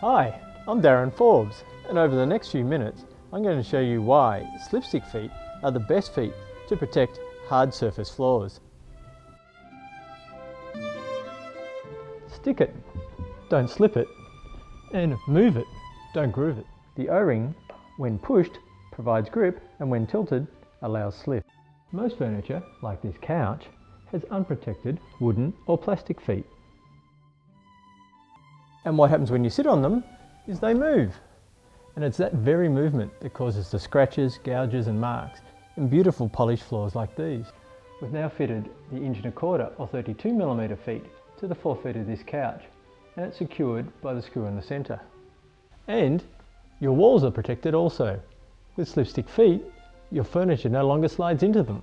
Hi, I'm Darren Forbes, and over the next few minutes, I'm going to show you why slipstick feet are the best feet to protect hard surface floors. Stick it, don't slip it, and move it, don't groove it. The O-ring, when pushed, provides grip, and when tilted, allows slip. Most furniture, like this couch, has unprotected wooden or plastic feet. And what happens when you sit on them is they move. And it's that very movement that causes the scratches, gouges and marks in beautiful polished floors like these. We've now fitted the inch and a quarter or 32mm feet to the four feet of this couch and it's secured by the screw in the centre. And your walls are protected also. With slipstick feet, your furniture no longer slides into them.